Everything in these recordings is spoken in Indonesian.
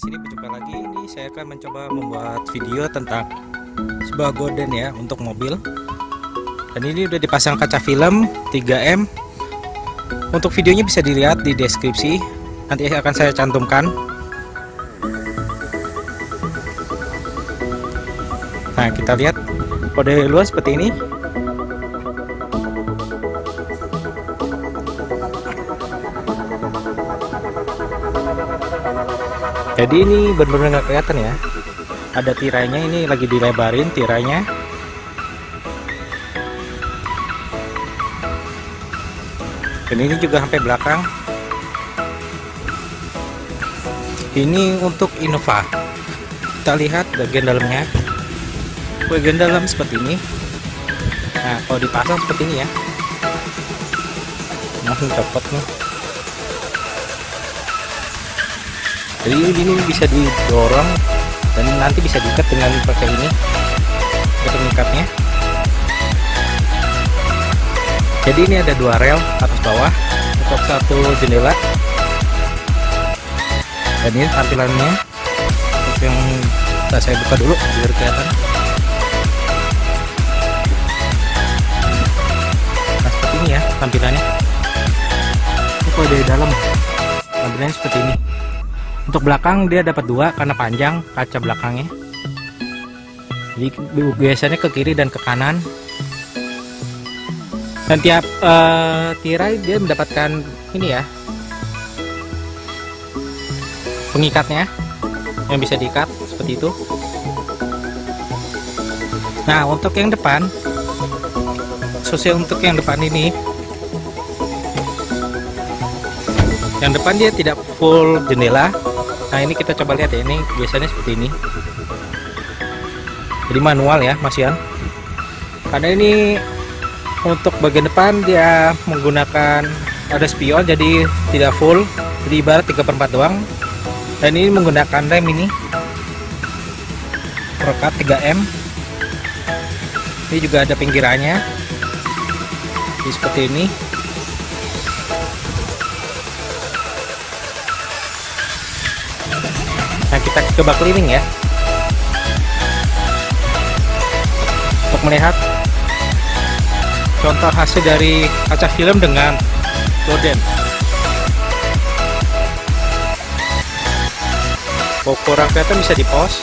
sini berjumpa lagi. Ini saya akan mencoba membuat video tentang sebuah gorden ya untuk mobil. Dan ini udah dipasang kaca film 3M. Untuk videonya bisa dilihat di deskripsi. Nanti akan saya cantumkan. Nah kita lihat kode luas seperti ini jadi ini benar-benar nggak kelihatan ya. Ada tirainya ini lagi dilebarin tirainya. Dan ini juga sampai belakang. Ini untuk Innova. Kita lihat bagian dalamnya. Bagian dalam seperti ini. Nah kalau dipasang seperti ini ya. Langsung copot nih jadi ini bisa didorong dan nanti bisa diikat dengan pakai ini pengikatnya jadi ini ada dua rel atas bawah untuk satu jendela. Dan ini tampilannya untuk yang kita saya buka dulu biar kelihatan. Nah seperti ini ya tampilannya. Ini kalau dari dalam tampilannya seperti ini untuk belakang dia dapat dua karena panjang kaca belakangnya. Jadi biasanya ke kiri dan ke kanan. Dan tiap uh, tirai dia mendapatkan ini ya. Pengikatnya yang bisa diikat seperti itu. Nah untuk yang depan sosial untuk yang depan ini. Yang depan dia tidak full jendela nah ini kita coba lihat ya. Ini biasanya seperti ini. Jadi manual ya Mas Yan karena ini untuk bagian depan dia menggunakan ada spion jadi tidak full. Jadi ibarat 3 per 4 doang. Dan ini menggunakan rem ini. Procat 3M ini juga ada pinggirannya. Jadi seperti ini kita coba keliling ya. Untuk melihat Contoh hasil dari kaca film dengan Gorden. Kalau kurang kelihatan bisa di pause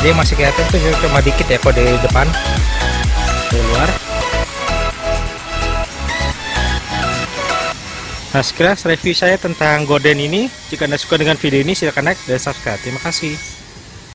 jadi masih kelihatan tuh cuma dikit ya kode di depan. Di luar. Nah sekilas review saya tentang gorden ini. Jika anda suka dengan video ini silahkan like dan subscribe. Terima kasih